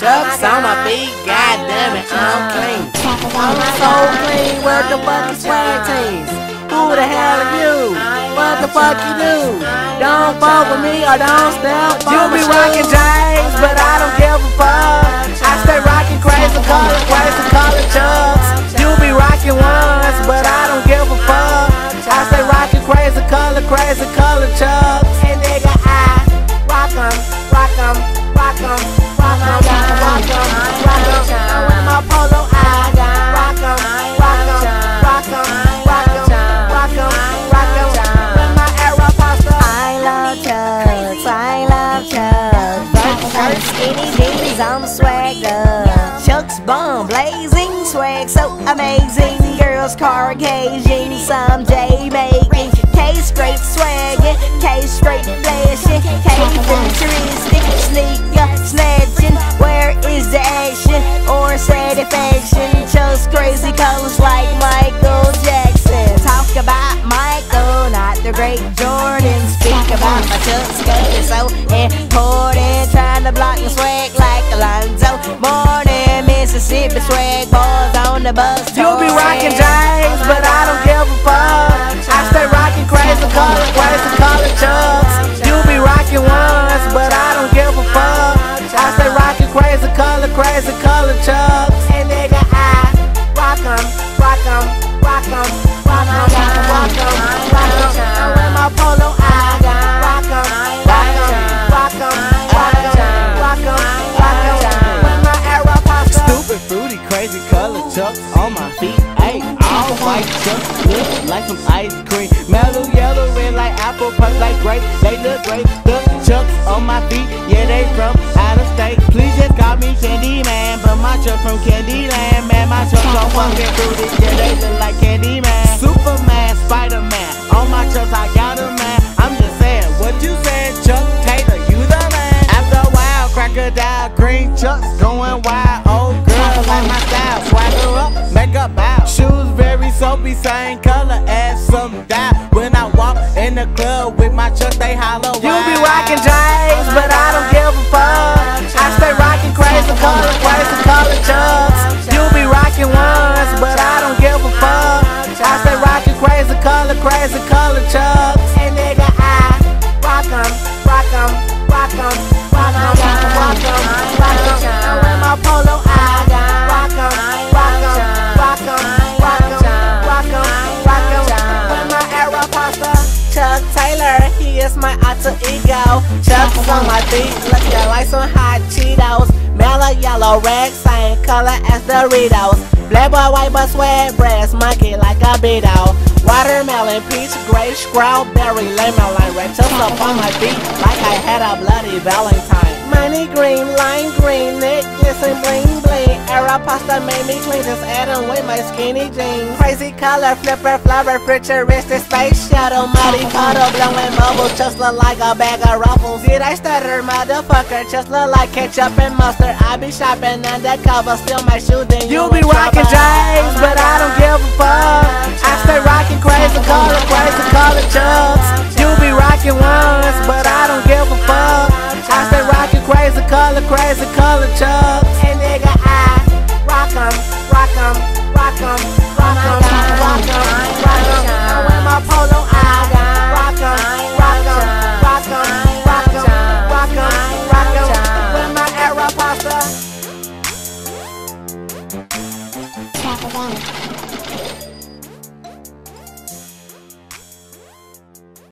Chucks on my feet, goddamn it, I'm clean. I'm so clean, what the fuck is swag teams? Who the hell are you? What the fuck you do? Don't fuck with me or don't step You be rocking James, but I don't give a fuck. I stay rocking crazy color, crazy color chucks. You be rocking ones, but I don't give a fuck. I stay rocking crazy color, crazy color chucks. And nigga, I rock 'em, rock 'em, rock 'em, rock 'em, rock 'em, rock 'em. I wear my polo, I rock 'em, rock 'em, rock 'em. I love I love skinny jeans, I'm swagged. Chucks bomb, blazing, swag so amazing. Girls car occasion, someday making. K straight swagging, K straight About my so important. Trying to block swag like Alonzo. Morning, Mississippi swag boys on the bus. You be rocking James, but I don't give a fuck. I stay rocking crazy color, crazy color chucks. Chucks on my feet. Ayy, all white chucks look like some ice cream. Mellow yellow, red like apple, purple like grape. They look great. The chucks on my feet, yeah, they from out of state. Please just call me Candyman, but my chuck from Candyland. Man, my chucks so fucking fruity, yeah, they look like very soapy, same color as some dye. When I walk in the club with my chucks, they holler. You be rocking James, but I don't give a fuck. I stay rocking crazy color, crazy color chucks. You be rocking ones, but I don't give a fuck. I stay rocking crazy color, crazy color chucks. And nigga, I rock 'em, rock 'em, rock 'em, rock 'em, rock 'em, is my alter ego. Chucks on my feet, looking like some hot Cheetos. Mellow yellow, red, same color as Doritos. Black boy, white boy, sweat breast, monkey like a beetle. Watermelon, peach, grape, strawberry, lemon, lime, red. Chucks up on my feet like I had a bloody Valentine. Money green, lime green, necklace and bling bling. Aeropostale made me clean, just adding with my skinny jeans. Crazy color, flipper, flower, futuristic space shuttle, mighty cuddle, blowing bubbles, just look like a bag of ruffles. Did I stutter, motherfucker? Just look like ketchup and mustard. I be shopping undercover, still my shoe, then you, be rocking James, but I don't give a fuck. I stay rocking crazy color, crazy color chucks. You be rocking ones, but I don't give a fuck. I stay rocking crazy color, crazy color chucks. Aeropostale. Extravaganza.